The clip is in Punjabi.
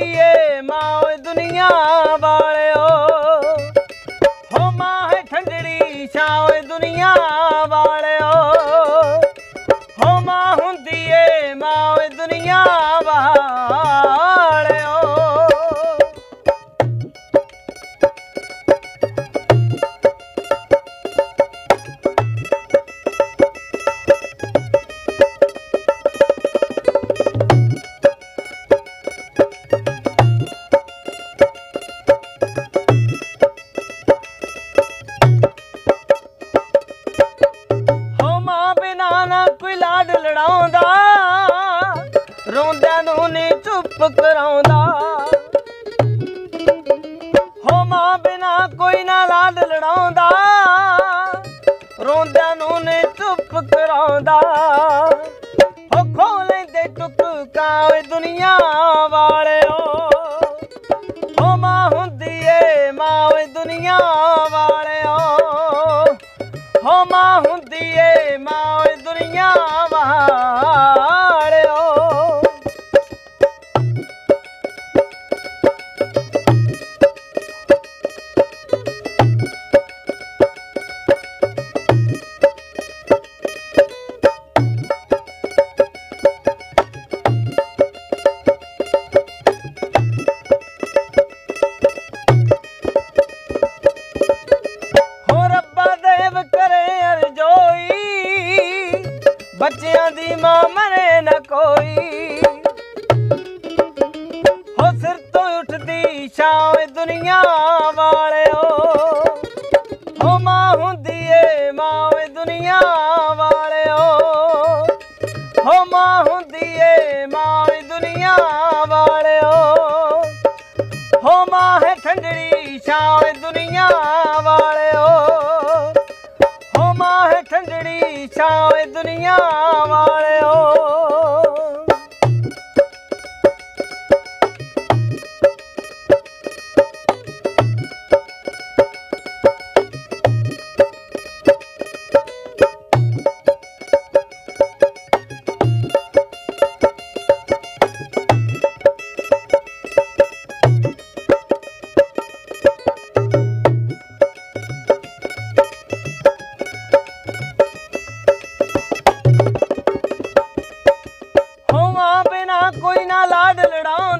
ਦਈਏ ਮਾਂ ਦੁਨੀਆ ਵਾਲਿਓ। ਹੋ ਮਾਂ ਠੰਡੜੀ ਛਾਂ ਦੁਨੀਆ ਲਾਡ ਲੜਾਉਂਦਾ, ਰੋਂਦਿਆਂ ਨੂੰ ਨੀ ਚੁੱਪ ਕਰਾਉਂਦਾ। ਹੋ ਮਾਂ ਬਿਨਾ ਕੋਈ ਨਾ ਲਾਡ ਲੜਾਉਂਦਾ, ਰੋਂਦਿਆਂ ਨੂੰ ਨੀ ਚੁੱਪ ਕਰਾਉਂਦਾ। ਹੋ ਖੋ ਲੈਂਦੇ ਟੁਕਕਾ ਓਏ ਦੁਨੀਆ ਵਾਲਿਓ ਬੱਚਿਆਂ ਮਰੇ ਨਾ ਕੋਈ। ਹੋ ਸਿਰ ਤੋਂ ਉੱਠਦੀ ਛਾਵੇਂ ਦੁਨੀਆ ਵਾਲਿਓ। ਹੋ ਮਾਂ ਹੁੰਦੀ ਏ ਮਾਂ ਵੇ ਦੁਨੀਆ ਵਾਲਿਓ। ਹੋ ਮਾਂ ਹੁੰਦੀ ਏ ਮਾਂ ਵੇ ਦੁਨੀਆ ਵਾਲਿਓ। ਹੋ ਮਾਂ ਹੈ ਠੰਡੜੀ ਛਾਵੇਂ ਦੁਨੀਆ ਵਾਲਿਓ। ਹੋ ਮਾਂ ਹੈ ਠੰਡੜੀ ਛਾਵੇਂ ਦੁਨੀਆ ਵਾਲਿਓ ਕੋਈ ਨਾ ਲਾਡ ਲੜਾਉ।